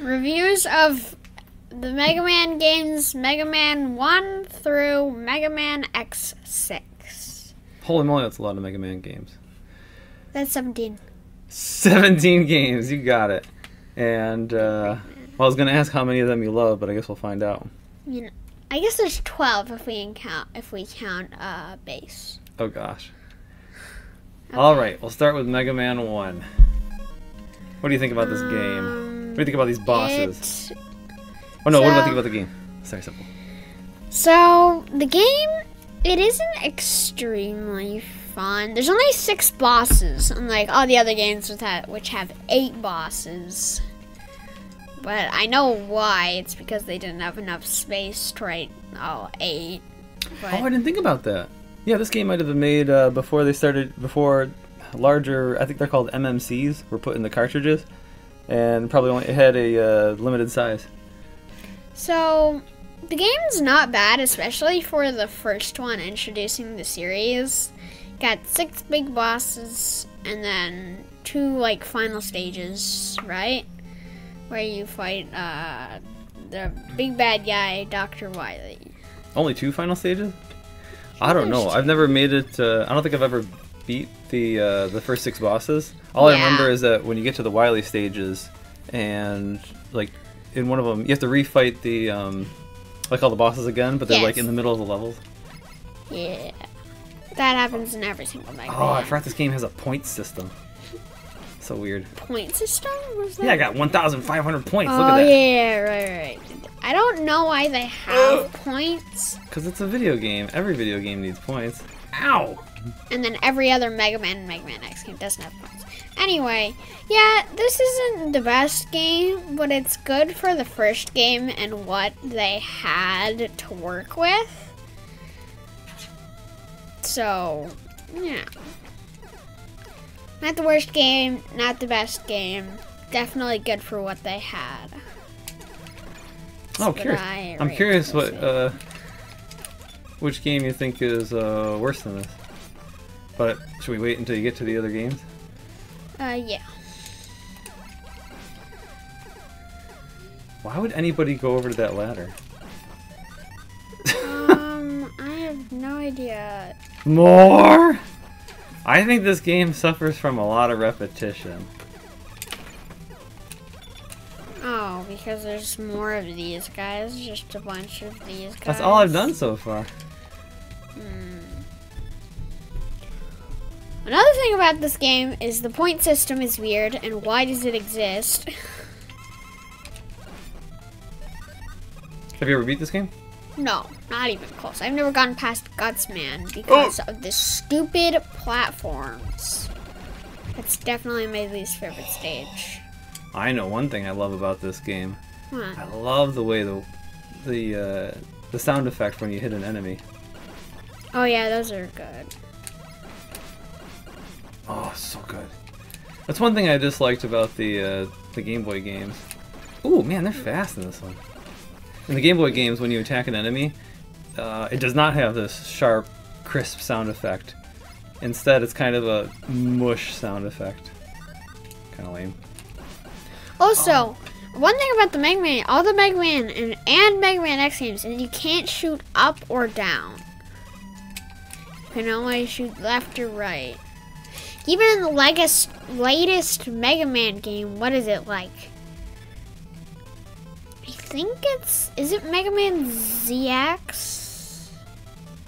Reviews of the Mega Man games Mega Man 1 through Mega Man X6. Holy moly, that's a lot of Mega Man games. That's 17. 17 games, you got it. And, uh, well, I was going to ask how many of them you love, but I guess we'll find out. You know, I guess there's 12 if we count if we count uh, base. Oh, gosh. All right, we'll start with Mega Man 1. What do you think about this game? What do you think about these bosses? It- oh, no, what do I think about the game? Sorry, simple. So the game, it isn't extremely fun. There's only six bosses, unlike all the other games with that, which have eight bosses. But I know why. It's because they didn't have enough space to write all eight. But Oh, I didn't think about that. Yeah, this game might have been made uh, before they started, before larger, I think they're called MMCs, were put in the cartridges, and probably only had a uh, limited size. So, the game's not bad, especially for the first one introducing the series. Got six big bosses and then two like final stages, right? Where you fight uh, the big bad guy, Dr. Wily. Only two final stages? I don't know. I've never made it. Uh, I don't think I've ever beat the uh, the first six bosses. All I remember is that when you get to the Wily stages, and like in one of them, you have to refight the um, like all the bosses again, but they're like in the middle of the levels. Yeah. That happens in every single Mega Oh, I forgot this game has a point system. So weird. Point system? Yeah, I got 1,500 points. Look oh, at that. yeah, right, right. I don't know why they have points. Because it's a video game. Every video game needs points. Ow! And then every other Mega Man and Mega Man X game doesn't have points. Anyway, yeah, this isn't the best game, but it's good for the first game and what they had to work with. So, yeah. Not the worst game, not the best game. Definitely good for what they had. Oh, curious. I I'm curious what uh, which game you think is uh, worse than this. But should we wait until you get to the other games? Uh, yeah. Why would anybody go over to that ladder? Um, I have no idea. More? I think this game suffers from a lot of repetition. Oh, because there's more of these guys, just a bunch of these guys. That's all I've done so far. Another thing about this game is the point system is weird, and why does it exist? Have you ever beat this game? no, not even close. I've never gotten past Gutsman because of the stupid platforms. That's definitely my least favorite stage. I know one thing I love about this game. What? I love the way the the uh, the sound effect when you hit an enemy. Oh yeah, those are good. Oh, so good. That's one thing I disliked about the uh, the Game Boy games. Ooh, man, they're fast in this one. In the Game Boy games, when you attack an enemy, uh, it does not have this sharp, crisp sound effect. Instead, it's kind of a mush sound effect. Kind of lame. Also, one thing about the Mega Man, all the Mega Man and, and Mega Man X games and you can't shoot up or down. You can only shoot left or right. Even in the latest, latest Mega Man game, what is it like? I think it's is it Mega Man ZX,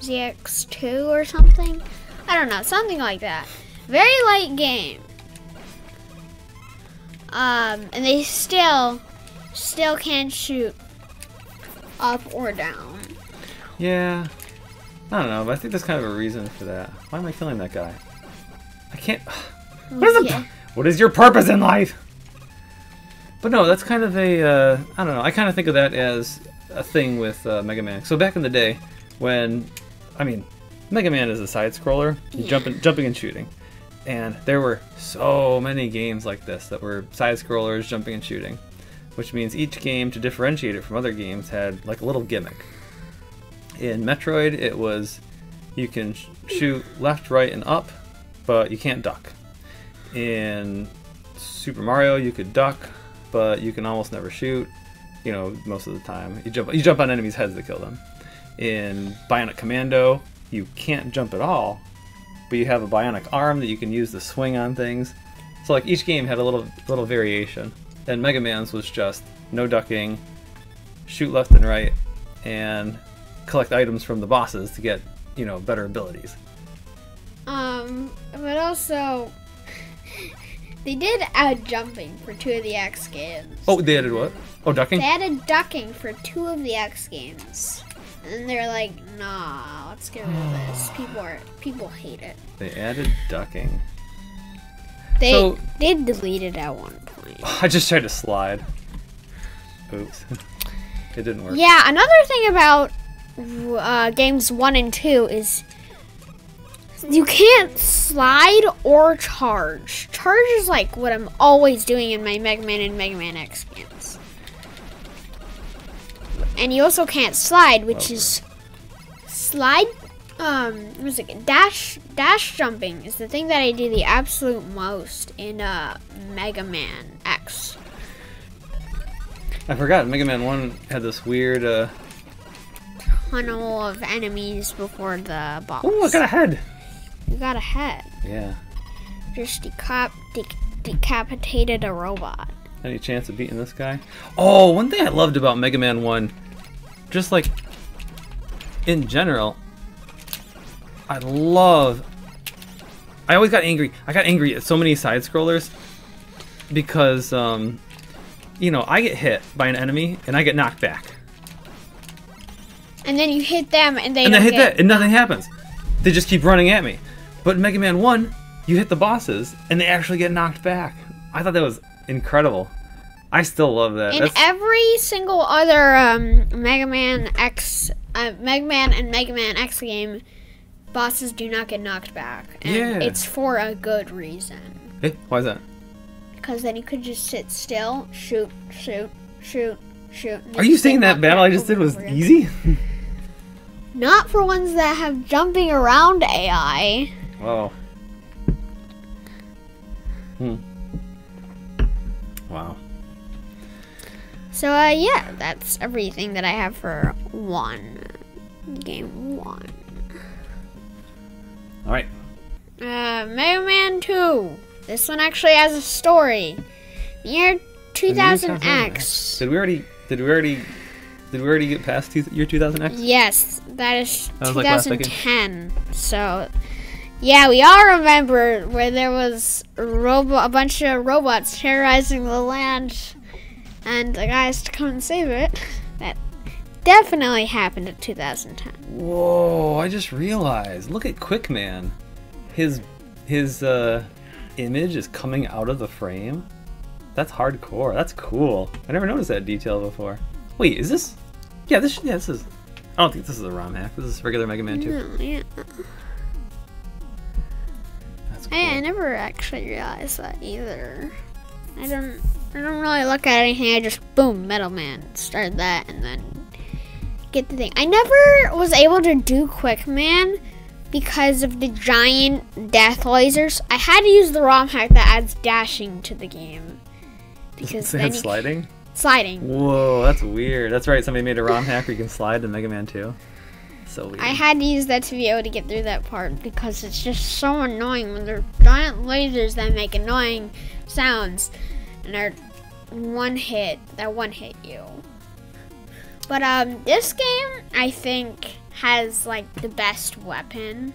ZX2 or something? I don't know, something like that. Very light game. Um, and they still, still can't shoot up or down. Yeah. I don't know, but I think there's kind of a reason for that. Why am I killing that guy? I can't. What is, the, what is your purpose in life? But no, that's kind of a. Uh, I don't know. I kind of think of that as a thing with uh, Mega Man. So back in the day, when, I mean, Mega Man is a side scroller, Yeah. jumping, jumping and shooting, and there were so many games like this that were side scrollers, jumping and shooting, which means each game to differentiate it from other games had like a little gimmick. In Metroid, it was you can sh- shoot left, right, and up, but you can't duck. In Super Mario, you could duck, but you can almost never shoot. You know, most of the time you jump you jump on enemies' heads to kill them. In Bionic Commando, you can't jump at all, but you have a bionic arm that you can use to swing on things. So like each game had a little little variation. And Mega Man's was just no ducking, shoot left and right, and collect items from the bosses to get you know better abilities. Um, but also, they did add jumping for two of the X games. Oh, they added what? Oh, ducking. They added ducking for two of the X games. And they're like, nah, let's get rid of this. People are people hate it. They added ducking. They So- they deleted at one point. I just tried to slide. Oops. it didn't work. Yeah, another thing about uh, games one and two is you can't slide or charge. Charge is like what I'm always doing in my Mega Man and Mega Man X games. And you also can't slide, which Okay. is slide. Um, what is it? Dash dash jumping is the thing that I do the absolute most in uh Mega Man X. I forgot. Mega Man One had this weird. uh tunnel of enemies before the boss. Oh, I got a head. You got a head. Yeah. Just decap- de- decapitated a robot. Any chance of beating this guy? Oh, one thing I loved about Mega Man 1, just like in general, I love. I always got angry. I got angry at so many side scrollers because, um, you know, I get hit by an enemy and I get knocked back. And then you hit them, and they and I hit that and nothing happens. They just keep running at me. But in Mega Man 1, you hit the bosses and they actually get knocked back. I thought that was incredible. I still love that. In That's- every single other um, Mega Man X, uh, Mega Man and Mega Man X game, bosses do not get knocked back, and Yeah. it's for a good reason. Eh, why is that? Because then you could just sit still, shoot, shoot, shoot, shoot. Are you saying that battle I just did was easy? Not for ones that have jumping around AI. Wow. Hmm. Wow. So uh, yeah, that's everything that I have for one game one. All right. Uh, Mega Man Two. This one actually has a story. The year 2000X. Did we already? Did we already? Did we already get past two, year 2000X? Yes, that is That was like last decade? 2010. so, yeah, we all remember where there was a, robo- a bunch of robots terrorizing the land, and the guys to come and save it. That definitely happened in 2010. Whoa! I just realized. Look at Quickman. His his uh, image is coming out of the frame. That's hardcore. That's cool. I never noticed that detail before. Wait, is this? Yeah, this. Yeah, this is. I don't think this is a ROM hack. This is regular Mega Man 2. No, yeah. That's cool. I, I never actually realized that either. I don't. I don't really look at anything. I just boom, Metal Man, start that, and then get the thing. I never was able to do Quick Man because of the giant death lasers. I had to use the ROM hack that adds dashing to the game because then sliding. sliding. Whoa, that's weird. That's right. Somebody made a ROM hack where you can slide in Mega Man 2. So weird. I had to use that to be able to get through that part because it's just so annoying when they're giant lasers that make annoying sounds and are one hit that one hit you. But um this game I think has like the best weapon.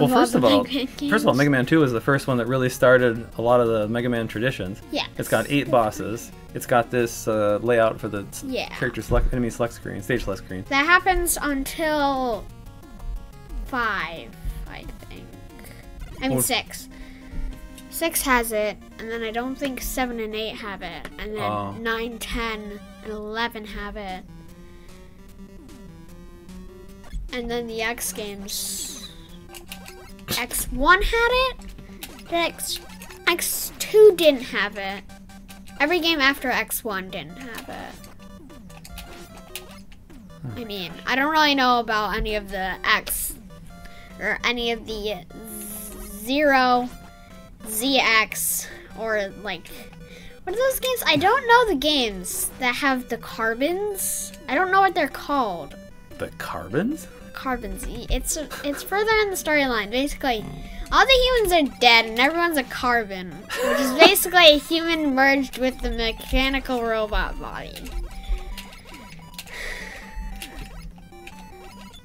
Well, first of all, first of all. Mega Man 2 is the first one that really started a lot of the Mega Man traditions. yeah. It's got eight bosses. It's got this uh, layout for the Yeah. character select, enemy select screen, stage select screen. That happens until five, I think. I mean Well- six. Six has it, and then I don't think seven and eight have it, and then Oh. nine, ten, and eleven have it. And then the X games. X one had it. X X two didn't have it. Every game after X one didn't have it. I mean, I don't really know about any of the X or any of the zero, ZX, or like What are those games? I don't know the games that have the carbons. I don't know what they're called. The carbons? Carbons. It's it's further in the storyline. Basically, all the humans are dead and everyone's a carbon, which is basically a human merged with the mechanical robot body.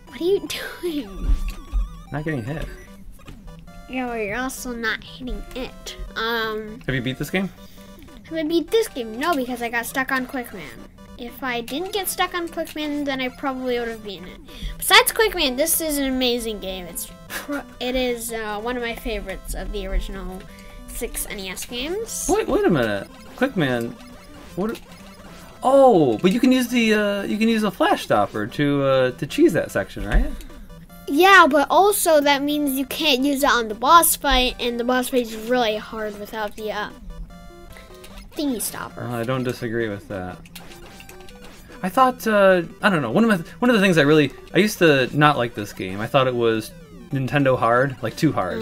What are you doing? Not getting hit. Yeah, well, you're also not hitting it. Um, Have you beat this game? have I beat this game? No, because I got stuck on Quickman. If I didn't get stuck on Quickman, then I probably would have beaten it. Besides Quickman, this is an amazing game. It's it is uh, one of my favorites of the original six NES games. Wait, wait a minute. Quickman. What? Oh, but you can use the uh, you can use a flash stopper to uh, to cheese that section, right? Yeah, but also that means you can't use it on the boss fight, and the boss fight is really hard without the uh, thingy stopper. Uh, I don't disagree with that. I thought uh, I don't know one of my, one of the things I really I used to not like this game. I thought it was Nintendo hard, like too hard.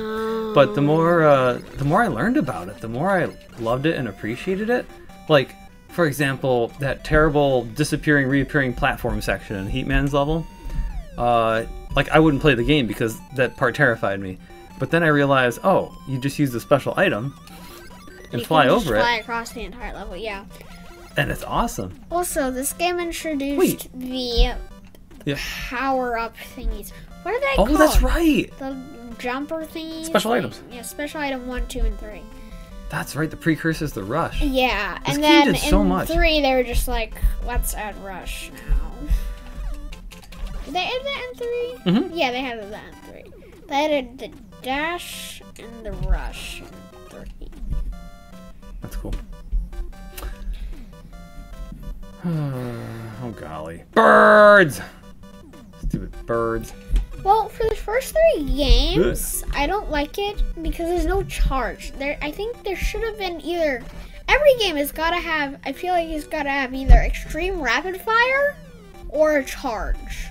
But the more uh, the more I learned about it, the more I loved it and appreciated it. Like for example, that terrible disappearing, reappearing platform section in Heatman's level. Uh, like I wouldn't play the game because that part terrified me. But then I realized, oh, you just use the special item and You fly over Fly it, across the entire level. Yeah. And it's awesome. Also, this game introduced Wait. the Yeah. power up thingies. What are they Oh, called? Oh, that's right. The jumper thingies. Special items. Yeah, special item one, two, and three. That's right. The precursors to Rush. Yeah, This and then so in much. three they were just like, let's add rush now. Did they add that in 3 Mhm. Yeah, they had that in three. They added the dash and the rush in three. That's cool. oh golly, birds! Stupid birds. Well, for the first three games, I don't like it because there's no charge. There, I think there should have been either. Every game has got to have. I feel like it's got to have either extreme rapid fire or a charge.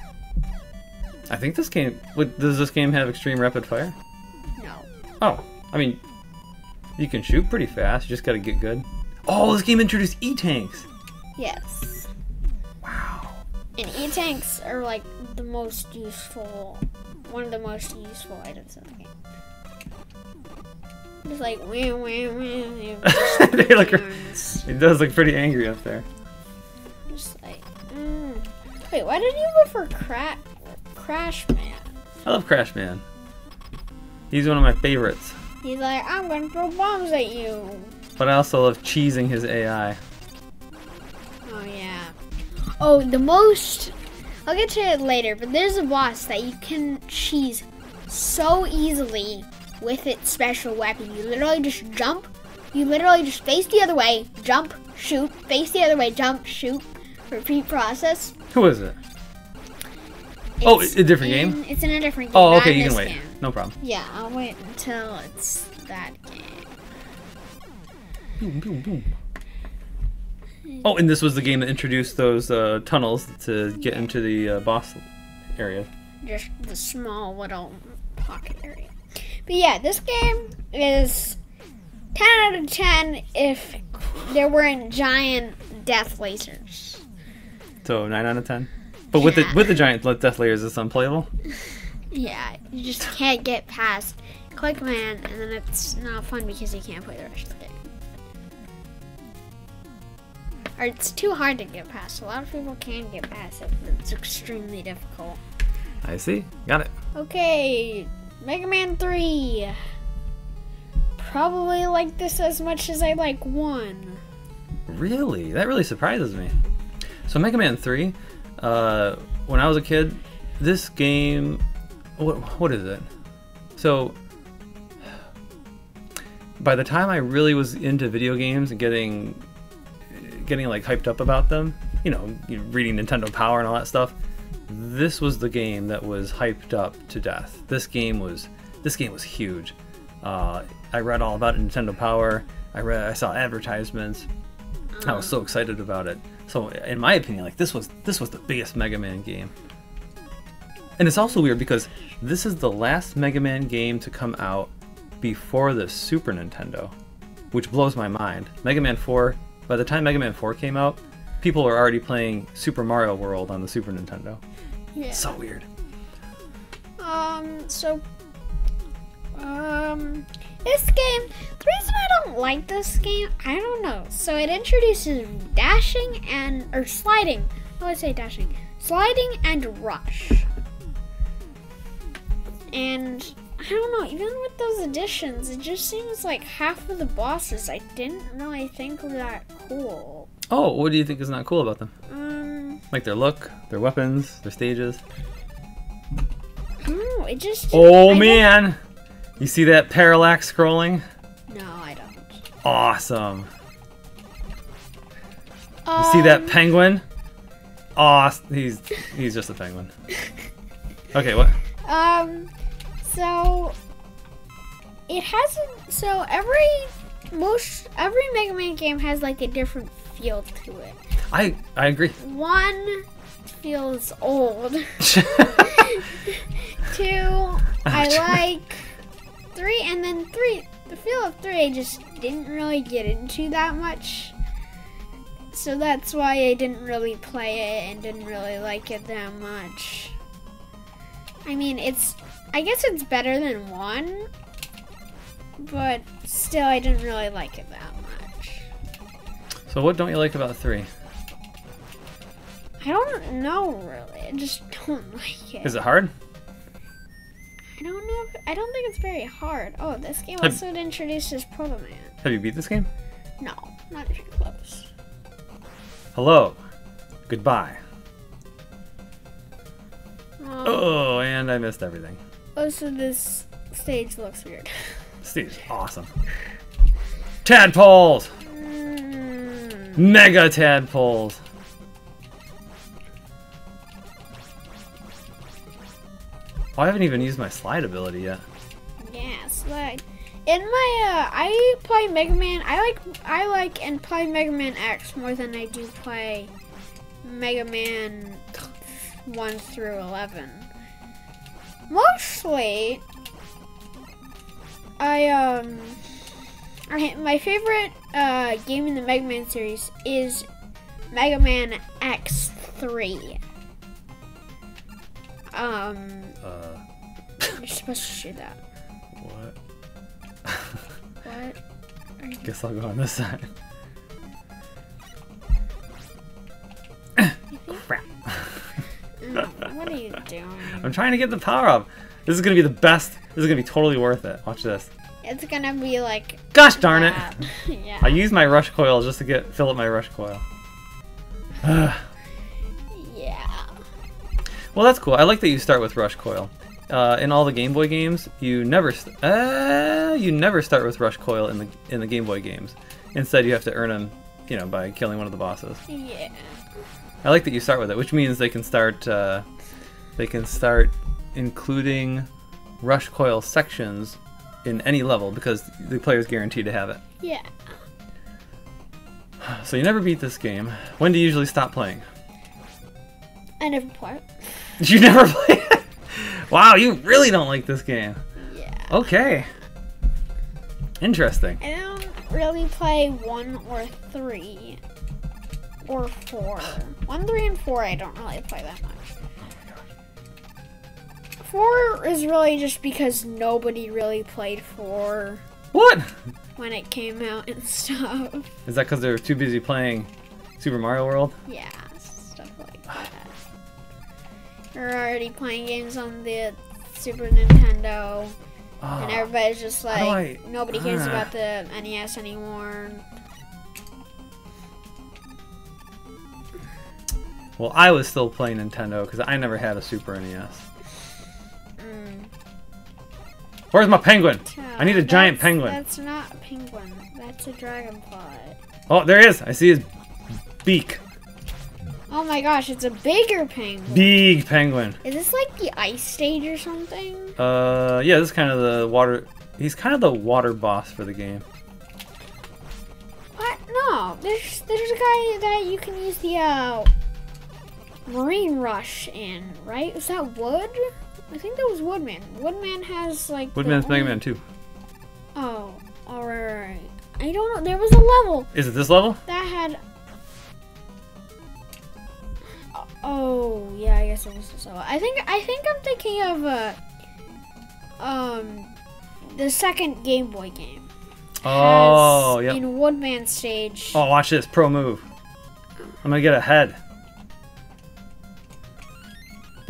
I think this game. What, does this game have extreme rapid fire? No. Oh, I mean, you can shoot pretty fast. You just gotta get good. Oh, this game introduced E-tanks. Yes. Wow. And e-tanks are like the most useful, one of the most useful items in the game. Just like wah, wah, wah, They look- It does look pretty angry up there. Just like, mm. wait, why did you go for cra- Crash Man? I love Crash Man. He's one of my favorites. He's like, I'm gonna throw bombs at you. But I also love cheesing his AI. Oh yeah. Oh, the most. I'll get to it later, but there's a boss that you can cheese so easily with its special weapon. You literally just jump. You literally just face the other way, jump, shoot, face the other way, jump, shoot. Repeat process. Who is it? Oh, a different in- game? It's in a different oh, game. Oh, okay, you can wait. game. No problem. Yeah, I'll wait until it's that game. Boom, boom, boom. Oh, and this was the game that introduced those uh, tunnels to get into the uh, boss area. just the small little pocket area. But yeah, this game is 10 out of 10 if there weren't giant death lasers. So nine out of ten. But with the with the giant death layers, it's unplayable. Yeah, you just can't get past Quickman, and then it's not fun because you can't play the rest Or it's too hard to get past. A lot of people can get past it, but it's extremely difficult. I see. Got it. Okay, Mega Man 3. Probably like this as much as I like 1. Really? That really surprises me. So Mega Man 3, uh, when I was a kid, this game, what, what is it? So by the time I really was into video games and getting getting like hyped up about them, you know, you know, reading Nintendo Power and all that stuff, this was the game that was hyped up to death. This game was this game was huge. Uh, I read all about Nintendo Power. I read I saw advertisements. I was so excited about it. So, in my opinion, like this was this was the biggest Mega Man game. And it's also weird because this is the last Mega Man game to come out before the Super Nintendo. which blows my mind. Mega Man 4, by the time Mega Man 4 came out, people were already playing Super Mario World on the Super Nintendo. Yeah. So weird. Um, so, um, this game, the reason I don't like this game, I don't know. So it introduces dashing and, or sliding. How do I say dashing? Sliding and rush. And, I don't know, even with those additions, it just seems like half of the bosses I didn't really think were that cool. Oh, what do you think is not cool about them? Um, Like their look, their weapons, their stages. I it just. Oh I don't- man! You see that parallax scrolling? No, I don't. Awesome. You see that Um, penguin? Aw, he's he's just a penguin. Okay, what? Um, so it hasn't. So every most every Mega Man game has like a different feel to it. I I agree. One feels old. Two, I like. Three, and then three. The feel of three, I just didn't really get into that much. So that's why I didn't really play it and didn't really like it that much. I mean, it's. I guess it's better than one, but still, I didn't really like it that much. so what don't you like about three? I don't know really. I just don't like it. Is it hard? I don't know. If, I don't think it's very hard. Oh, this game Have- also introduces Proto Man. Have you beat this game? No, not even close. Hello. Goodbye. Um, Oh, and I missed everything. Oh, so this stage looks weird. Steve's awesome. Tadpoles! Mm, Mega tadpoles! Oh, I haven't even used my slide ability yet. yeah, slide. In my, uh, I play Mega Man. I like, I like and play Mega Man X more than I do play Mega Man one through eleven. Mostly, I um, I my favorite uh game in the Mega Man series is Mega Man X three. Um, Uh, you're supposed to shoot that. what? What? You Guess I'll go on this side. Crap. What are you doing? I'm trying to get the power up. This is gonna be the best. This is gonna be totally worth it. Watch this. It's gonna be like Gosh darn it! yeah. I used my rush coil just to get fill up my rush coil. yeah. well, that's cool. I like that you start with rush coil. Uh, in all the Game Boy games, you never uh, you never start with rush coil in the in the Game Boy games. Instead, you have to earn them, you know, by killing one of the bosses. Yeah. I like that you start with it, which means they can start uh, they can start including rush coil sections in any level because the player's guaranteed to have it. Yeah. So you never beat this game. When do you usually stop playing? I never play. it. You never play it? Wow, you really don't like this game. Yeah. Okay. Interesting. I don't really play one or three or four. One, three, and four. I don't really play that much. Four is really just because nobody really played four What? when it came out and stuff. Is that because they're too busy playing Super Mario World? Yeah, stuff like that. We're already playing games on the Super Nintendo, and Oh, everybody's just like, I- nobody cares Ah. about the NES anymore. Well, I was still playing Nintendo because I never had a Super NES. Mm. Where's my penguin? I need a giant penguin. That's not a penguin. That's a dragonfly. Oh, there he is. I see his beak. Oh my gosh, it's a bigger penguin. Big penguin. Is this like the ice stage or something? Uh, yeah, this is kind of the water. He's kind of the water boss for the game. What? No, there's there's a guy that you can use the uh, marine rush in, right? Is that Wood? I think that was Woodman. Woodman has like. Woodman's Mega Man 2. Oh, alright. I don't know. There was a level Is it this level? that had. Oh yeah, I guess it was this level. I think I think I'm thinking of uh, um, the second Game Boy game. Oh, yep. In Woodman stage. Oh, watch this pro move. I'm gonna get ahead.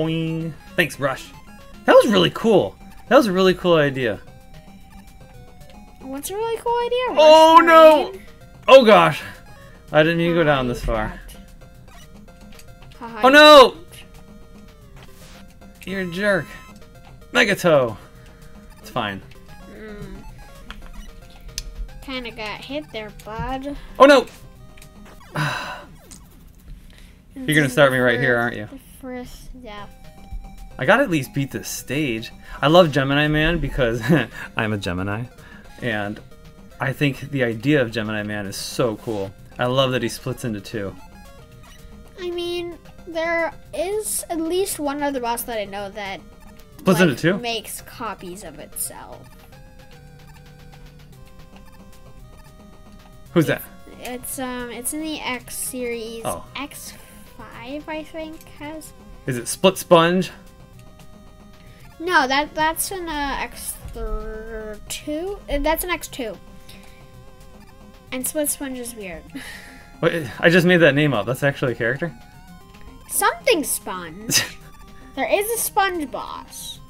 Boing. Thanks, Rush. That was really cool. That was a really cool idea. What's a really cool idea? Oh, Rush no! Oh gosh, I didn't to go down this far. Oh no! You're a jerk. Megatoe. It's fine. Mm. Kinda got hit there, bud. Oh no! You're gonna start me right here, aren't you? First death. I gotta at least beat this stage. I love Gemini Man because I'm a Gemini, and I think the idea of Gemini Man is so cool. I love that he splits into two. I mean, there is at least one other boss that I know that Splits like, into two? makes copies of itself. Who's that? It's um, it's in the X series. Oh. X five, I think, has. Is it Split Sponge? No, that that's an uh, X two. Uh, That's an X two. And Split Sponge is weird. Wait, I just made that name up. That's actually a character? Something sponge. there is a sponge boss.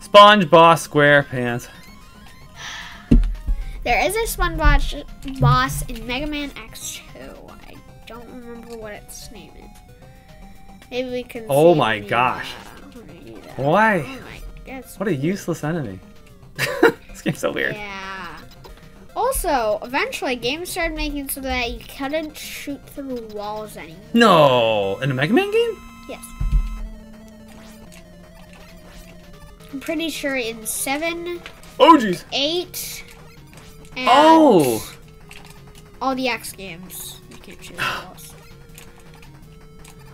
Sponge Boss SquarePants. There is a sponge boss, boss in Mega Man X two. I don't remember what its name is. Maybe we can. Oh my gosh. uh. Why? Oh my. What a useless enemy. this game's so weird. Yeah. Also, eventually, games started making so that you couldn't shoot through walls anymore. No! In a Mega Man game? Yes. I'm pretty sure in seven, Oh jeez. eight, and Oh! all the X games, you can't shoot through walls.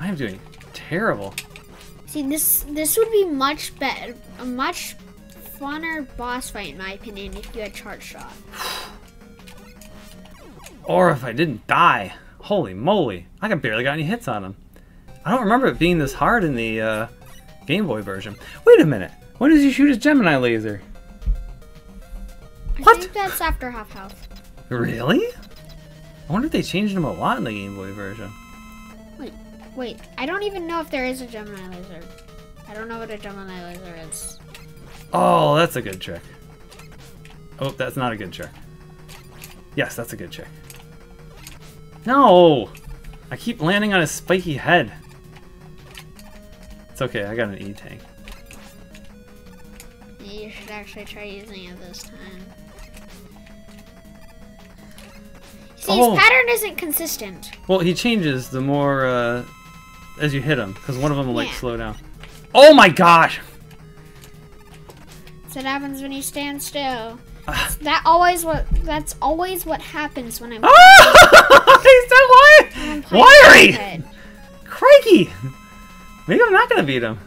I am doing terrible. See, this this would be much better, a much funner boss fight in my opinion if you had charge shot. Or if I didn't die. Holy moly. I barely got any hits on him. I don't remember it being this hard in the uh, Game Boy version. Wait a minute. When does he shoot his Gemini laser? I What? think that's after half health. Really? I wonder if they changed him a lot in the Game Boy version. Wait, I don't even know if there is a Gemini laser. I don't know what a Gemini laser is. Oh, that's a good trick. Oh, that's not a good trick. Yes, that's a good trick. No! I keep landing on his spiky head. It's okay, I got an E-tank. You should actually try using it this time. See, Oh. his pattern isn't consistent. Well, he changes the more uh, as you hit them, because one of them will like Yeah. slow down. Oh my gosh! That's what happens when you stand still. Ah. That always what that's always what happens when I'm, Ah! He's so when I'm quiet! playing Wiry! Crikey! Maybe I'm not gonna beat him.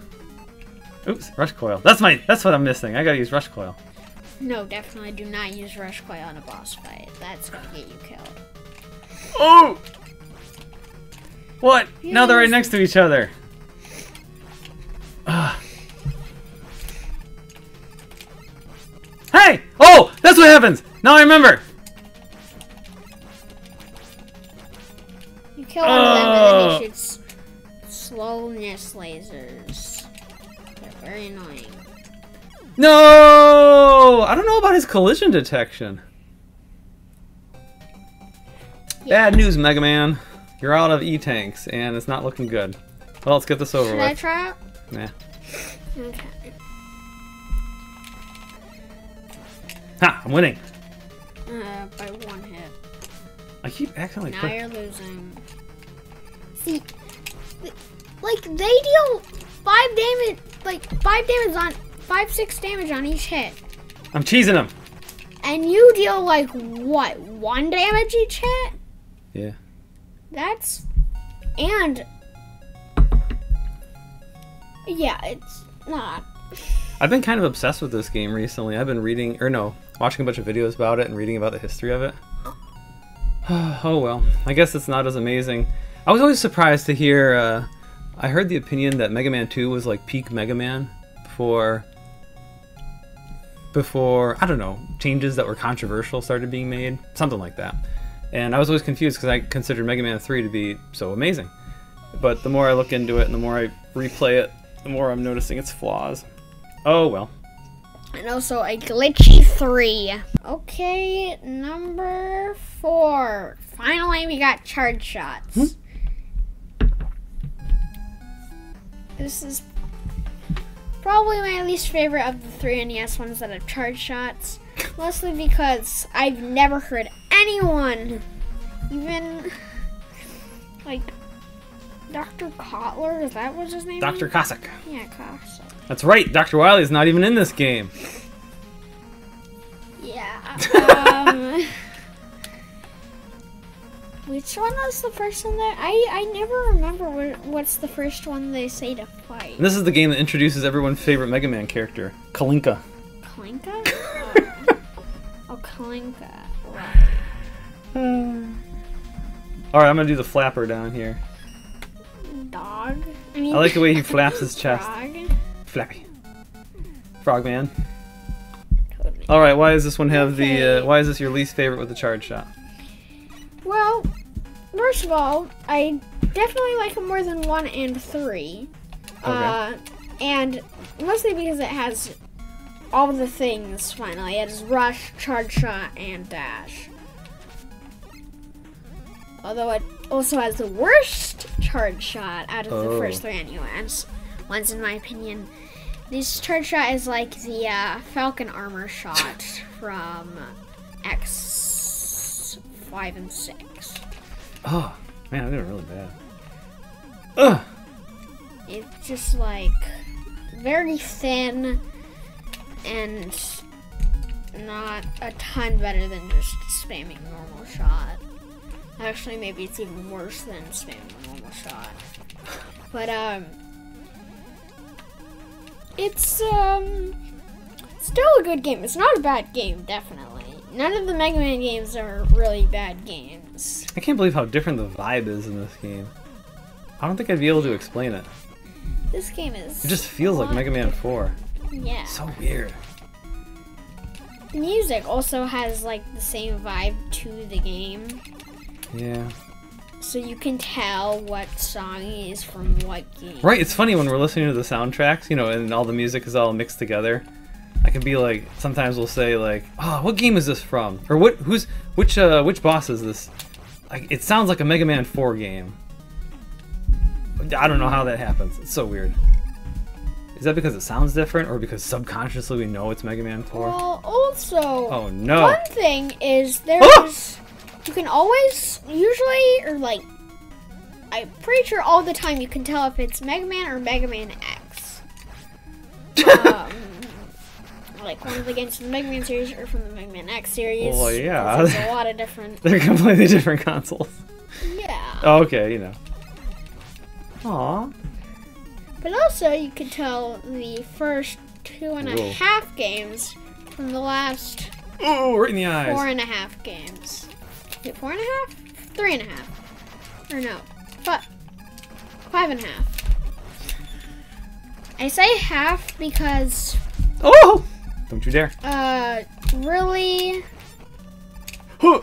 Oops, rush coil. That's my. That's what I'm missing. I gotta use rush coil. No, definitely do not use Rush Coil on a boss fight. That's gonna get you killed. Oh! What? now they're right next to each other. Ah. Hey! Oh! That's what happens! Now I remember! You kill one of them and then Oh. he shoots slowness lasers. They're very annoying. No! I don't know about his collision detection. Bad news, Mega Man. You're out of E-tanks, and it's not looking good. Well, let's get this over Should I with. try it? Nah. Okay. Ha! I'm winning. Uh, by one hit. I keep accidentally Now you're losing. See, like they deal five damage, like five damage on five six damage on each hit, I'm cheesing him. and you deal like what one damage each hit? Yeah. That's and yeah, it's not. I've been kind of obsessed with this game recently. I've been reading, or no, watching a bunch of videos about it and reading about the history of it. oh well, I guess it's not as amazing. I was always surprised to hear. Uh, I heard the opinion that Mega Man 2 was like peak Mega Man before. Before I don't know changes that were controversial started being made, something like that. And I was always confused because I considered Mega Man 3 to be so amazing. But the more I look into it and the more I replay it, the more I'm noticing its flaws. Oh well. And also a glitchy three. Okay, number four. Finally, we got charge shots. Hmm? This is probably my least favorite of the three NES ones that have charge shots. Mostly because I've never heard anyone, even like Dr. Kotler, is that what his name Dr. is? Cossack. Yeah, Cossack. That's right, Dr. Wily is not even in this game. Yeah. Um, which one was the first one that I I never remember what, what's the first one they say to fight. And this is the game that introduces everyone's favorite Mega Man character, Kalinka. Kalinka? Oh, oh Right. Alright, I'm gonna do the flapper down here. Dog. I mean. I like the way he flaps his chest. Frog. Flappy. Frogman. Totally. Alright, why does this one have the, uh, why is this your least favorite with the charge shot? Well, first of all, I definitely like it more than one and three. Uh, and mostly because it has all the things finally. It has rush, charge shot, and dash. Although it also has the worst charge shot out of the Oh. first three NES ones, in my opinion. This charge shot is like the uh, Falcon armor shot from X five and six. Oh, man, I did really bad. Ugh! It's just like very thin and not a ton better than just spamming normal shot. Actually, maybe it's even worse than spamming normal shot. But um, it's um still a good game. It's not a bad game, definitely. None of the Mega Man games are really bad games. I can't believe how different the vibe is in this game. I don't think I'd be able to explain it. This game is. It just feels like Mega Man 4. Yeah. So weird. Music also has like the same vibe to the game, Yeah. so you can tell what song is from what game. Right, it's funny when we're listening to the soundtracks, you know, and all the music is all mixed together. I can be like, sometimes we'll say like, "Oh, what game is this from?" Or what? Who's which? Uh, which boss is this? Like, it sounds like a Mega Man 4 game. I don't know how that happens. It's so weird. Is that because it sounds different, or because subconsciously we know it's Mega Man 4? Well, also, Oh no! one thing is there's you can always usually or like I'm pretty sure all the time you can tell if it's Mega Man or Mega Man X. um, like one of the games from the Mega Man series or from the Mega Man X series. Well, yeah, There's a lot of different. They're completely different consoles. Yeah. Oh, okay, you know. Aw. But also, you can tell the first two and a half games from the last Oh, right in the eyes. four and a half games. Wait, four and a half? Three and a half. Or no, but five and a half. I say half because, Oh! Don't you dare. uh, really, Huh.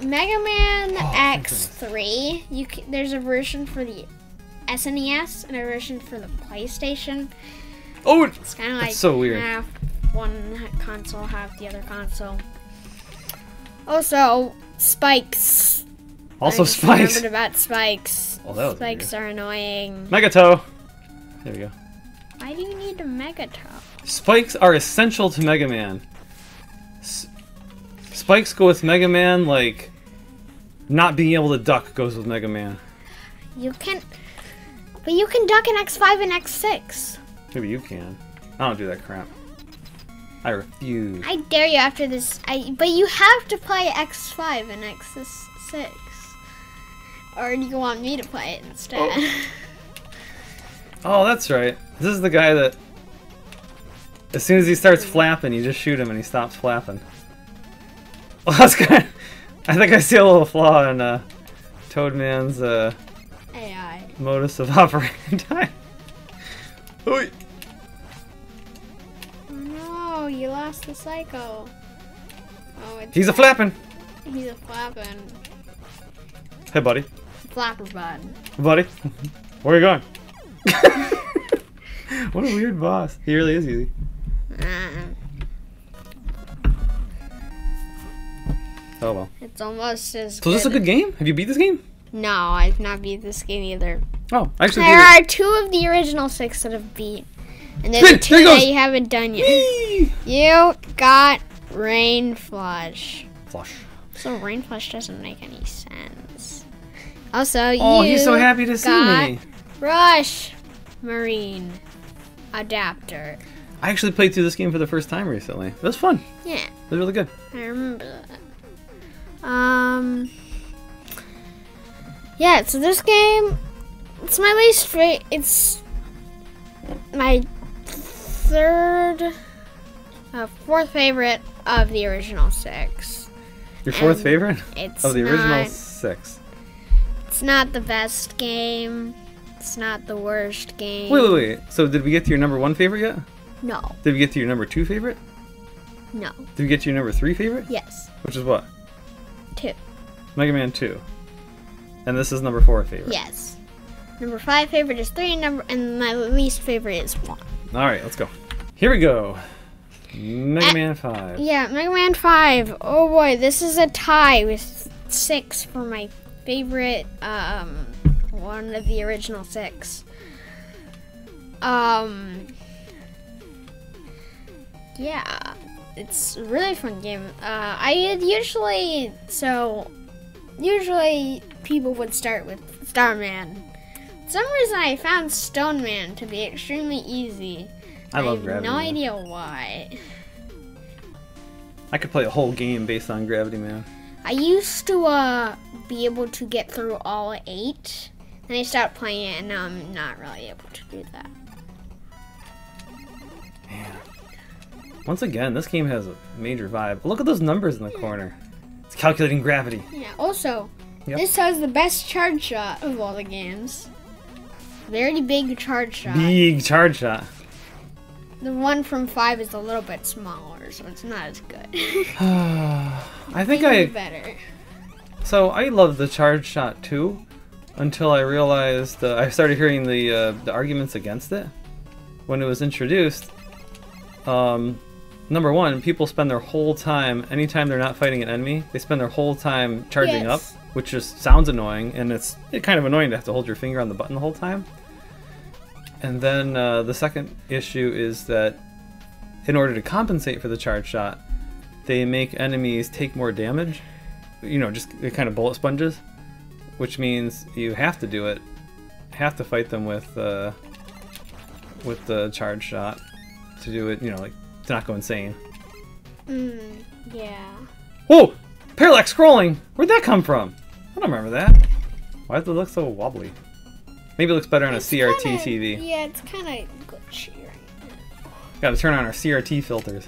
Mega Man Oh, X3, you there's a version for the SNES and a version for the PlayStation. Oh, It's kind of like so weird. half one console, half the other console. Also, spikes. also I spikes. Remembered about spikes. Oh, spikes are annoying. Megato. There we go. Why do you need a Megatop? Spikes are essential to Mega Man. S- spikes go with Mega Man like not being able to duck goes with Mega Man. You can, but you can duck in X5 and X6. Maybe you can. I don't do that crap. I refuse. I dare you after this. I but you have to play X5 and X6. Or do you want me to play it instead? Oh, that's right. This is the guy that as soon as he starts flapping, you just shoot him and he stops flapping. Well, that's kind I think I see a little flaw in uh, Toadman's uh, AI. Modus of operandi. Oi. Oh no, you lost the psycho. Oh, it's He's a flapping. he's a flapping Hey, buddy. flapper bud. Buddy. Where are you going? what a weird boss. He really is easy. Uh, Oh well. it's almost as. So is this a good game? Have you beat this game? No, I've not beat this game either. Oh, I actually There are two of the original six that have beat, and there's Spin, two there he that you haven't done yet. it. You got rain flush. Flush. So rain flush doesn't make any sense. Also, Oh, you he's so happy to see got me. Rush Marine adapter. I actually played through this game for the first time recently. It was fun. Yeah, It was really good. I remember that. Um. Yeah, so this game, it's my least favorite. It's my third, uh, fourth favorite of the original six. Your fourth Um, favorite It's of the original not- six. It's not the best game. It's not the worst game. Wait, wait, wait. So did we get to your number one favorite yet? No, Did we get to your number two favorite? no, Did we get to your number three favorite? yes, Which is what? two, Mega Man 2. And this is number four favorite. yes. Number five favorite is three, and number and my least favorite is one. Alright, let's go. Here we go. Mega Eh. Man 5. Yeah, Mega Man Five. Oh boy, this is a tie with six for my favorite. Um, one of the original six. Um. Yeah, it's a really fun game. Uh, I usually so usually people would start with Starman. For some reason, I found Stone Man to be extremely easy. I love have Gravity no Man. idea why. I could play a whole game based on Gravity Man. I used to uh, be able to get through all eight. Then I stopped playing it, and now I'm not really able to do that. Man. Once again, this game has a major vibe. Look at those numbers in the corner. It's calculating gravity. Yeah. Also, Yep. this has the best charge shot of all the games. Very big charge shot. Big charge shot. The one from five is a little bit smaller, so it's not as good. I think I better. so I love the charge shot too, until I realized uh, I started hearing the uh, the arguments against it when it was introduced. Um, number one, people spend their whole time anytime they're not fighting an enemy, they spend their whole time charging Yes. up, which just sounds annoying, and it's kind of annoying to have to hold your finger on the button the whole time. And then uh, the second issue is that in order to compensate for the charge shot, they make enemies take more damage. You know, just kind of bullet sponges, which means you have to do it, have to fight them with uh, with the charge shot to do it. You know, like to not go insane. Mm, yeah. Whoa! Parallax scrolling. Where'd that come from? I don't remember that. Why does it look so wobbly? Maybe it looks better on a CRT kinda- TV. Yeah, it's kind of glitchy right Got to turn on our CRT filters.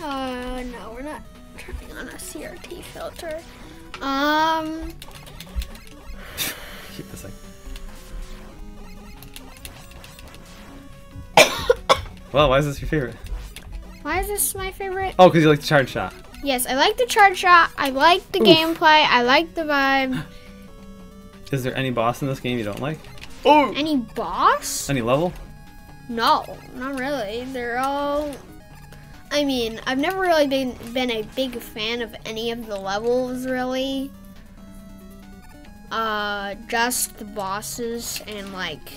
Uh, no, we're not turning on a CRT filter. Um, Keep this thing. well, why is this your favorite? why is this my favorite? Oh, because you like the charge shot. Yes, I like the charge shot. I like the Oof. gameplay. I like the vibe. Is there any boss in this game you don't like? Oh! Any boss? Any level? No, not really. They're all. I mean, I've never really been been a big fan of any of the levels, really. Uh, just the bosses and like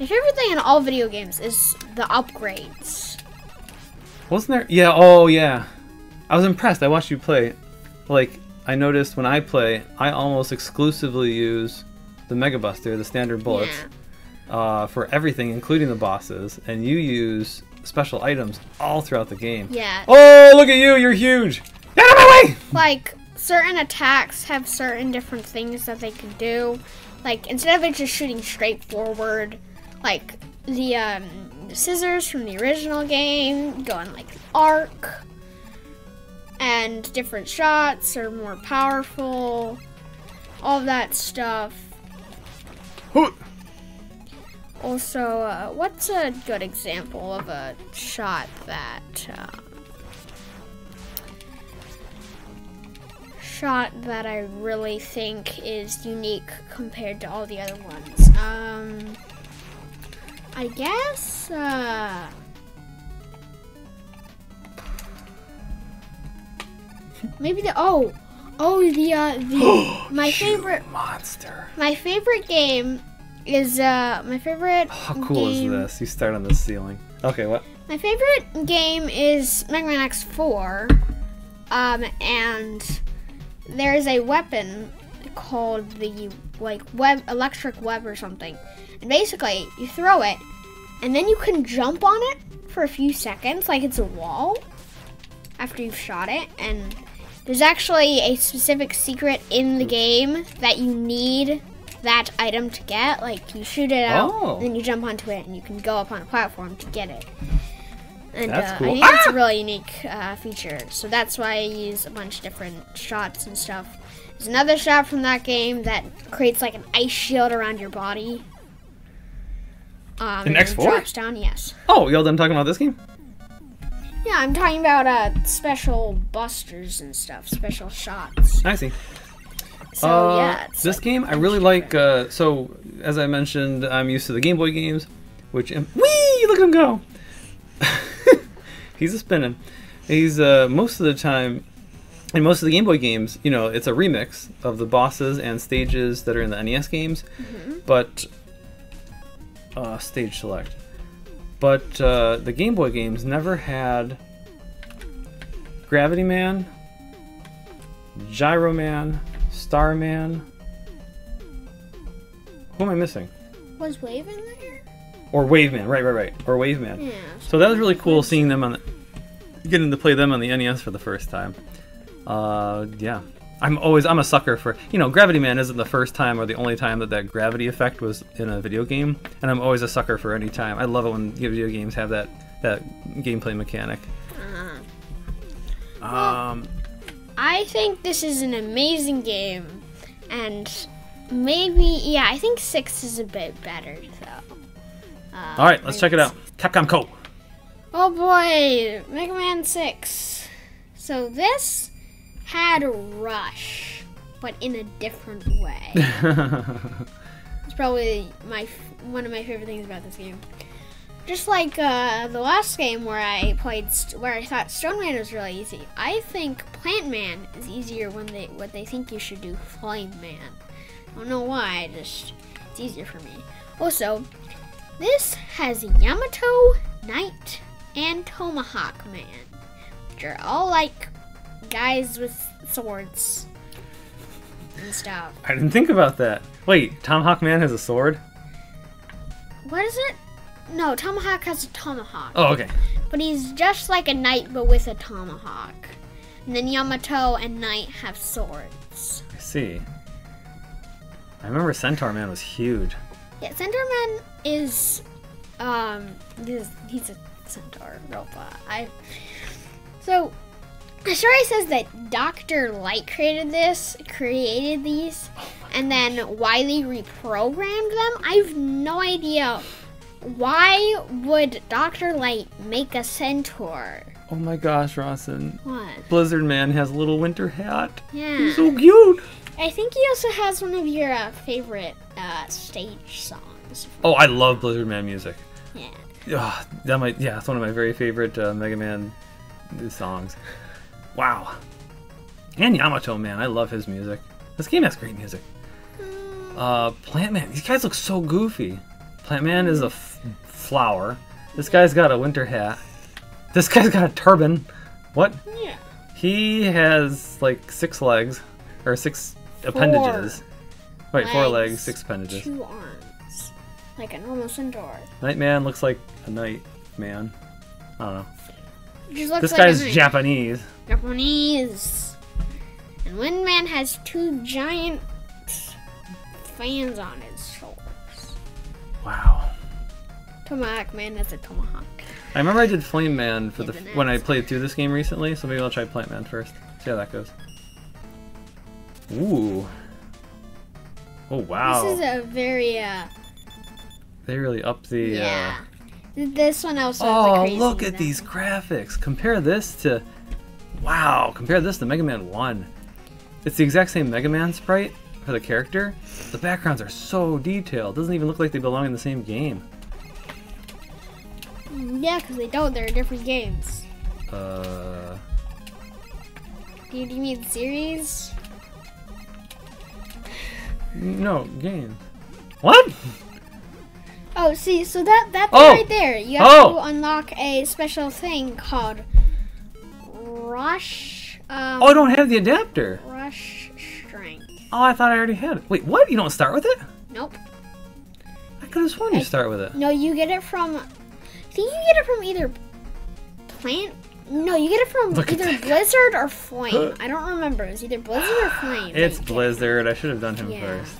my favorite thing in all video games is the upgrades. Wasn't there? Yeah, oh yeah. I was impressed. I watched you play. Like, I noticed when I play, I almost exclusively use the Mega Buster, the standard bullets, Yeah. uh, for everything, including the bosses, and you use special items all throughout the game. Yeah. Oh, look at you! You're huge! Get out of my way! Like certain attacks have certain different things that they can do. Like instead of it just shooting straight forward, like the um, scissors from the original game go in like arc. And different shots are more powerful. All that stuff. Hoot! Also, uh, what's a good example of a shot that um, shot that I really think is unique compared to all the other ones? Um, I guess. Uh, maybe the oh oh the uh, the my favorite Monster. my favorite game is uh my favorite How cool game. is this? You start on the ceiling. Okay, what? My favorite game is Mega Man X4, um, and there's a weapon called the like web electric web or something, and basically you throw it, and then you can jump on it for a few seconds, like it's a wall, after you've shot it, and there's actually a specific secret in the game that you need that item to get. Like you shoot it out, Oh. and then you jump onto it, and you can go up on a platform to get it. And That's uh, cool. I think it's a really unique uh, feature. So that's why I use a bunch of different shots and stuff. There's another shot from that game that creates like an ice shield around your body. Um, In and X4? drops down. Yes. Oh, y'all done talking about this game? Yeah, I'm talking about uh, special busters and stuff, special shots. I see. So Uh, yeah, this like- game I really like. Uh, so as I mentioned, I'm used to the Game Boy games, which wee look at him go. He's a spinning. He's uh, most of the time in most of the Game Boy games, you know, it's a remix of the bosses and stages that are in the NES games, but uh, stage select. But uh, the Game Boy games never had Gravity Man, Gyro Man, Starman. Who am I missing? was Wave in there? Or Waveman, right, right, right. Or Waveman. Yeah. So that was really cool seeing them on the, getting to play them on the NES for the first time. Uh, yeah. I'm always I'm a sucker for you know Gravity Man isn't the first time or the only time that that gravity effect was in a video game, and I'm always a sucker for any time. I love it when video games have that that gameplay mechanic. Uh, Um, I think this is an amazing game, and maybe yeah, I think six is a bit better though. Uh, all right, let's check it out. Capcom Co. Oh boy, Mega Man 6. So this had a Rush, but in a different way. it's probably my one of my favorite things about this game. Just like uh, the last game where I played, st- where I thought Stone Man was really easy. I think Plant Man is easier when they what they think you should do Flame Man. I don't know why. I just it's easier for me. Also, this has Yamato, Knight, and Tomahawk Man, which are all like guys with swords and stuff. I didn't think about that. Wait, Tomahawk Man has a sword? What is it? No, Tomahawk has a tomahawk, Oh, okay. but he's just like a knight but with a tomahawk. And then Yamato and Knight have swords. I see. I remember Centaur Man was huge. Yeah, Centaur Man is um this, he's a centaur robot. I so the story says that Doctor Light created this, created these, and then Wily reprogrammed them. I have no idea why would Doctor Light make a centaur. Oh my gosh, Rawson. What? Blizzard Man has a little winter hat. Yeah. He's so cute. I think he also has one of your uh, favorite uh, stage songs. Oh, I love Blizzard Man music. Yeah. Ugh, that might yeah, it's one of my very favorite uh, Mega Man songs. Wow. And Yamato Man, I love his music. This game has great music. Uh, Plant Man, these guys look so goofy. Plant Man is a f- flower. This guy's got a winter hat. This guy's got a turban. What? Yeah. He has like six legs, or six appendages. Wait, four legs, Legs, six appendages. Two arms. Like a normal centaur. Knightman looks like a knight man. I don't know. Just looks This like guy's a knight. Japanese. Japanese. And Windman has two giant fans on his shoulders. Wow. Tomahawk Man has a tomahawk. I remember I did Flame Man for the when I played through this game recently, so maybe I'll try Plant Man first. See how that goes. Ooh. Oh wow. This is a very uh they really up the. yeah. Uh... This one also. has a Oh, look at these graphics. Compare this to. Wow. Compare this to Mega Man One. It's the exact same Mega Man sprite for the character. The backgrounds are so detailed. Doesn't even look like they belong in the same game. Yeah, because they don't. They're different games. Uh. Do you, do you mean series? No game. What? Oh, see, so that that's Oh! right there. You have Oh! to unlock a special thing called Rush. Um, Oh, I don't have the adapter. Rush Strength. Oh, I thought I already had it. Wait, what? You don't start with it? Nope. I could have sworn you start with it. No, you get it from. I think you get it from either plant. No, you get it from Look either. Blizzard or Flame. I don't remember. It's either Blizzard or Flame. It's that you get. Blizzard. I should have done him Yeah. first.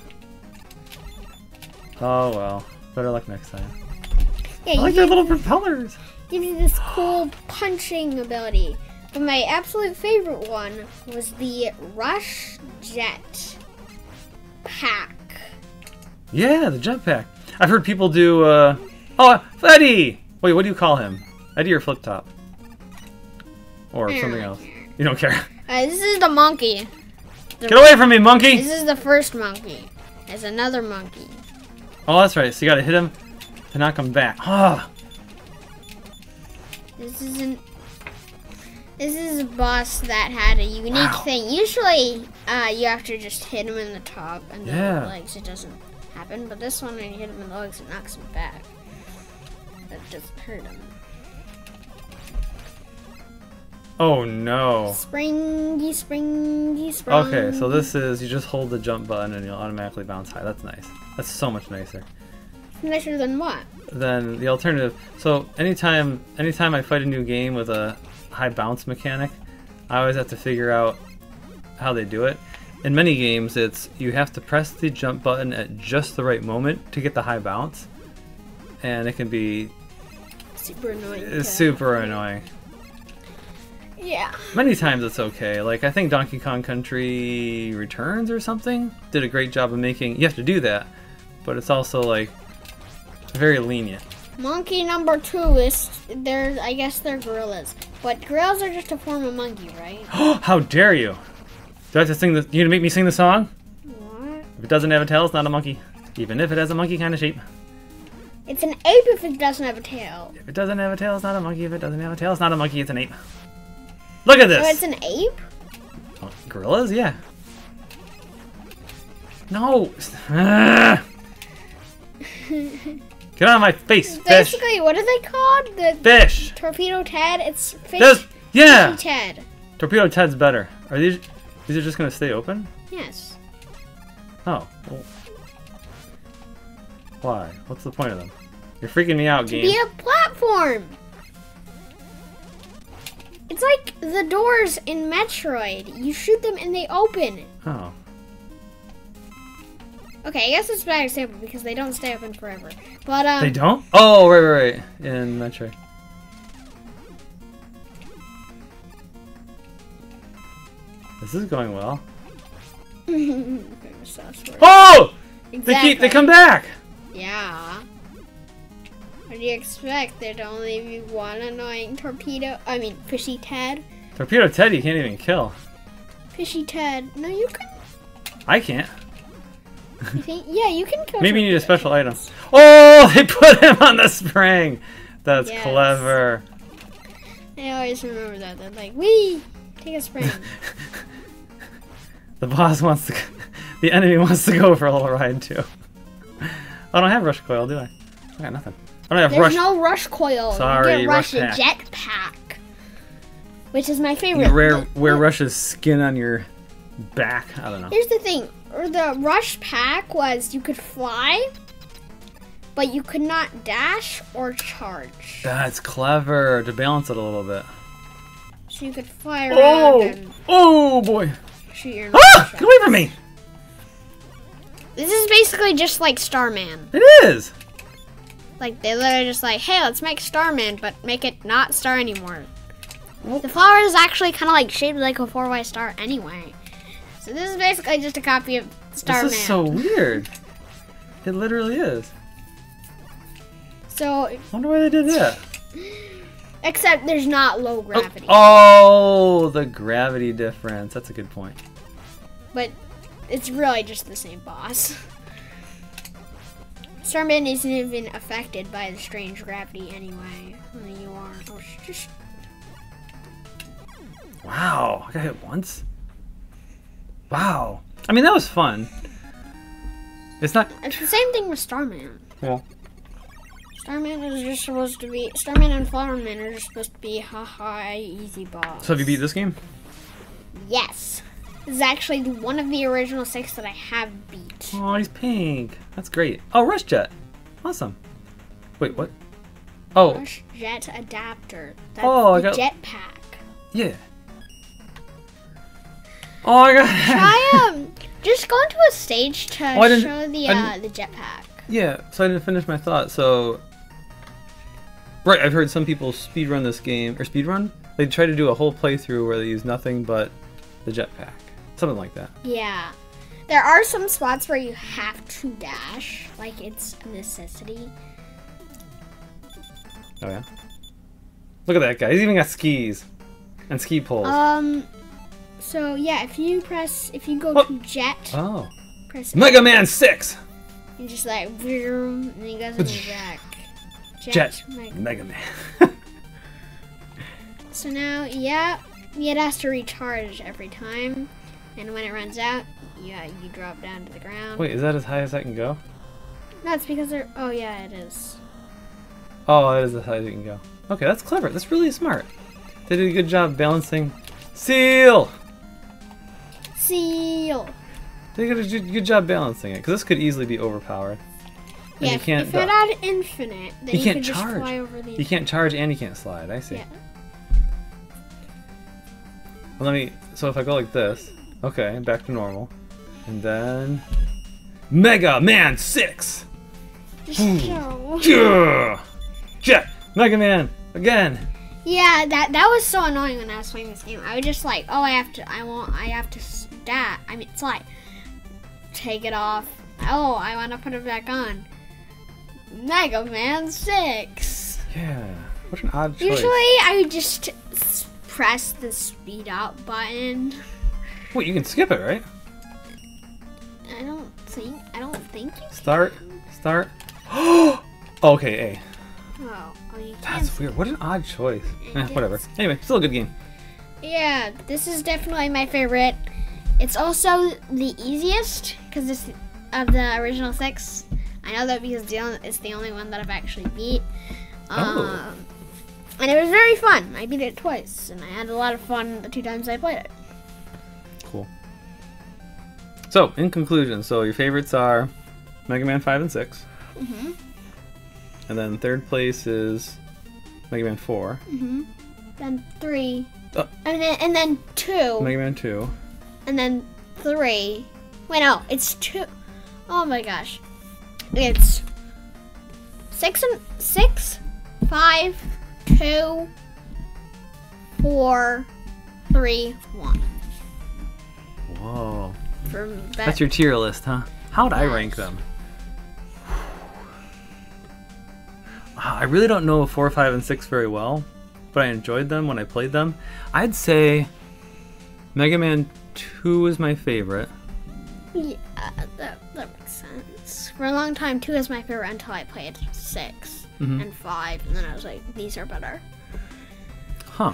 Oh well. Better luck next time. Yeah, I you like their little propellers. gives you this cool punching ability. But my absolute favorite one was the Rush Jet Pack. Yeah, the jetpack. I've heard people do. uh... Oh, Eddie. Wait, what do you call him? Eddie or Flip Top? Or something really else? care. You don't care. Uh, this is the monkey. Get away from me, monkey! This is the first monkey. There's another monkey. Oh, that's right. So you gotta hit him to knock him back. Ah. This isn't. This is a boss that had a unique Wow. thing. Usually, uh, you have to just hit him in the top and then Yeah. the legs. It doesn't happen. But this one, when you hit him in the legs, it knocks him back. That doesn't hurt him. Oh no. Springy, springy, springy. Okay, so this is you just hold the jump button and you'll automatically bounce high. That's nice. That's so much nicer nicer than what? than the alternative. So anytime anytime I fight a new game with a high bounce mechanic, I always have to figure out how they do it. In many games, it's you have to press the jump button at just the right moment to get the high bounce, and it can be Super annoying. it's super annoying. Yeah. Many times it's okay. Like I think Donkey Kong Country Returns or something did a great job of making. You have to do that, but it's also like very lenient. Monkey number two is they're I guess they're gorillas, but gorillas are just a form of monkey, right? How dare you? Do I have to sing the? You gonna make me sing the song? What? If it doesn't have a tail, it's not a monkey. Even if it has a monkey kind of shape. It's an ape if it doesn't have a tail. If it doesn't have a tail, it's not a monkey. If it doesn't have a tail, it's not a monkey. It's an ape. Look at this. So it's an ape? Oh, gorillas, yeah. No. Ah! Get out of my face, fish. Basically, what are they called? The Fish. torpedo Ted? It's fish. This, yeah. Fishy Ted. Torpedo Ted's better. Are these? These are just gonna stay open? Yes. Oh. Well, why? What's the point of them? You're freaking me out, Be game. a platform. It's like the doors in Metroid. You shoot them and they open. Oh. Okay, I guess it's a bad example because they don't stay open forever. But um, They don't? Oh, right, right, right. In Metroid. This is going well. Famous sauce word. Oh! They keep. They come back. Yeah. What do you expect? There'd only be one annoying torpedo. I mean, fishy Ted. Torpedo Ted, you can't even kill. Fishy Ted. No, you can. I can't. You think? Yeah, you can kill. Maybe you need a special item. Oh, they put him on the spring. That's Yes. clever. I always remember that. They're like, we take a spring." The boss wants to. The enemy wants to go for a little ride too. I don't have rush coil, do I? I got nothing. I don't have There's rush. no rush coil. Sorry, you get rush, rush a jetpack, which is my favorite. you wear wear Rush's skin on your back. I don't know. Here's the thing: or the rush pack was you could fly, but you could not dash or charge. That's clever to balance it a little bit. So you could fly around Oh, and oh boy! shoot your. Ah! Get away from me! This is basically just like Starman. It is. Like they literally just like, hey, let's make Starman, but make it not star anymore. The flower is actually kind of like shaped like a four-way star anyway. So this is basically just a copy of Starman. This is so weird. It literally is. So, I wonder why they did that. except there's not low Oh, gravity. oh, the gravity difference. That's a good point. But it's really just the same boss. Starman isn't even affected by the strange gravity anyway. You are. Oh, Wow, I got hit once. Wow. I mean, that was fun. It's not. it's the same thing with Starman. Well, Starman is just supposed to be. Starman and Flowerman are just supposed to be ha ha easy boss. so have you beat this game? Yes. This is actually one of the original six that I have beat. Oh, he's pink. That's great. Oh, Rush Jet. Awesome. Wait, what? Oh, Rush Jet Adapter. That's Oh, I the got- jetpack. yeah. Oh, my got. Try um, just go into a stage to Oh, show the uh, the jetpack. Yeah, so I didn't finish my thought. So, right, I've heard some people speedrun this game or speedrun. They try to do a whole playthrough where they use nothing but the jetpack, something like that. Yeah. There are some spots where you have to dash, like it's a necessity. Oh yeah. Look at that guy. He's even got skis and ski poles. Um. So yeah, if you press, if you go Oh. to jet, oh, press Mega Man Six. and just like vroom, and then he goes in the back. Jet. Mega- Mega Man. So now, yeah, it has to recharge every time, and when it runs out, yeah, you drop down to the ground. Wait, is that as high as I can go? No, it's because they're. Oh yeah, it is. Oh, that is as high as you can go. Okay, that's clever. That's really smart. They did a good job balancing. Seal. Seal. They did a good good job balancing it because this could easily be overpowered. And yeah, you can't. if had infinite, then You you, can't charge. fly over the. You can't charge and you can't slide. I see. Yeah. Well, let me. So if I go like this, okay, back to normal, and then Mega Man Six. Yeah, Jet Mega Man again. Yeah, that that was so annoying when I was playing this game. I was just like, oh, I have to, I want, I have to stat. I mean, it's like, take it off. Oh, I want to put it back on. Mega Man Six. Yeah. What an odd choice. Usually, I just press the speed up button. Wait, you can skip it, right? I don't think, I don't think you. Start. Start. okay, A. Oh, oh. That's weird. What an odd choice. Eh, whatever. Anyway, still a good game. Yeah, this is definitely my favorite. It's also the easiest because it's of the original six. I know that because the only, it's the only one that I've actually beat. Oh. Um, and it was very fun. I beat it twice, and I had a lot of fun the two times I played it. Cool. So, in conclusion, so your favorites are Mega Man 5 and 6. Mhm. And then third place is Mega Man 4. Mm-hmm. Then three, Oh. and then and then two, Mega Man 2. And then three. Wait, no, it's two. Oh my gosh, it's six and six, five, two, four, three, one. Whoa. From that, That's your tier list, huh? How would I rank them? I really don't know 4, 5, and 6 very well, but I enjoyed them when I played them. I'd say Mega Man 2 is my favorite. yeah, that, that makes sense. For a long time, two was my favorite until I played 6 Mhm. and five, and then I was like, these are better. Huh.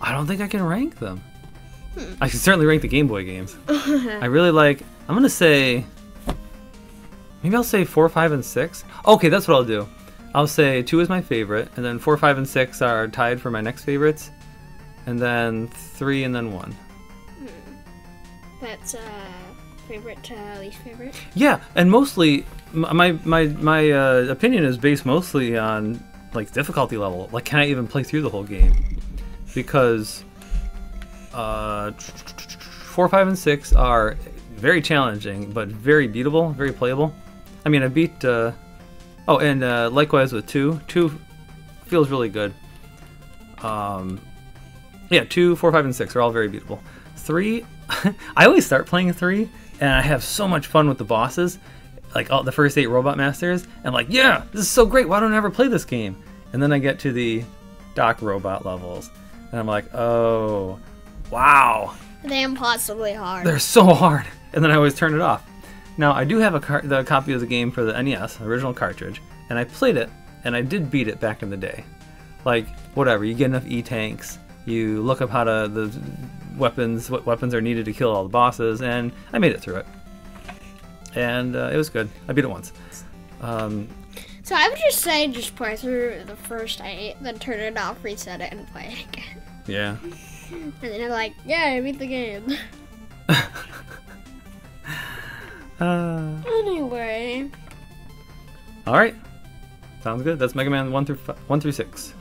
I don't think I can rank them. I can certainly rank the Game Boy games. I really like. I'm gonna say. Maybe I'll say four, five, and six. Okay, that's what I'll do. I'll say two is my favorite, and then four, five, and six are tied for my next favorites, and then three, and then one. That's uh, favorite to least favorite. Yeah, and mostly my my my uh, opinion is based mostly on like difficulty level. Like, can I even play through the whole game? Because uh, four, five, and six are very challenging, but very beatable, very playable. I mean, I beat. Uh, oh, and uh, likewise with two. Two feels really good. Um, yeah, two, four, five, and six are all very beautiful. Three, I always start playing three, and I have so much fun with the bosses, like all the first eight Robot Masters, and like, yeah, this is so great. Why don't I ever play this game? And then I get to the Doc Robot levels, and I'm like, oh, wow, They're impossibly hard. they're so hard. And then I always turn it off. Now I do have a car- the copy of the game for the NES, original cartridge, and I played it, and I did beat it back in the day. Like whatever, you get enough E tanks, you look up how to the weapons, what weapons are needed to kill all the bosses, and I made it through it. And uh, it was good. I beat it once. Um, So I would just say just play through the first eight, then turn it off, reset it, and play it again. yeah. And then you're like, yeah, I beat the game. Uh, anyway. all right. Sounds good. That's Mega Man one through fi- one through six.